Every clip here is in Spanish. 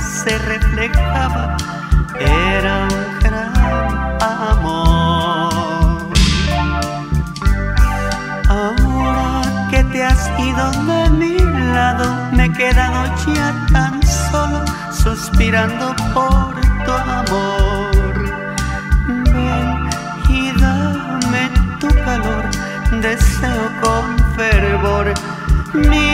se reflejaba, era un gran amor. Ahora que te has ido de mi lado, me he quedado ya tan solo, suspirando por tu amor. Ven y dame tu calor, deseo con fervor mi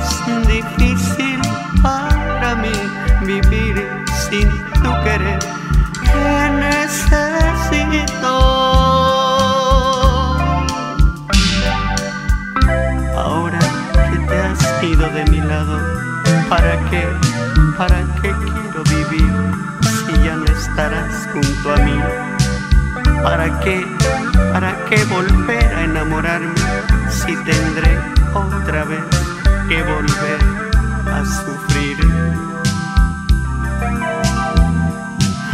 es difícil para mí vivir sin tu querer. Te necesito. Ahora que te has ido de mi lado, ¿para qué? ¿Para qué quiero vivir si ya no estarás junto a mí? ¿Para qué? ¿Para qué volver a enamorarme si tendré otra vez que volver a sufrir?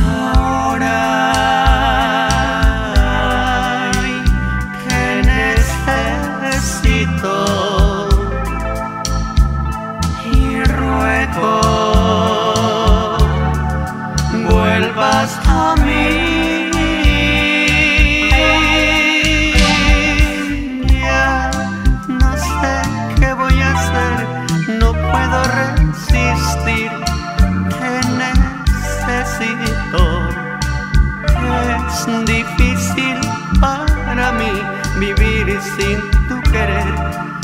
Ahora ay, necesito y ruego sin tu querer.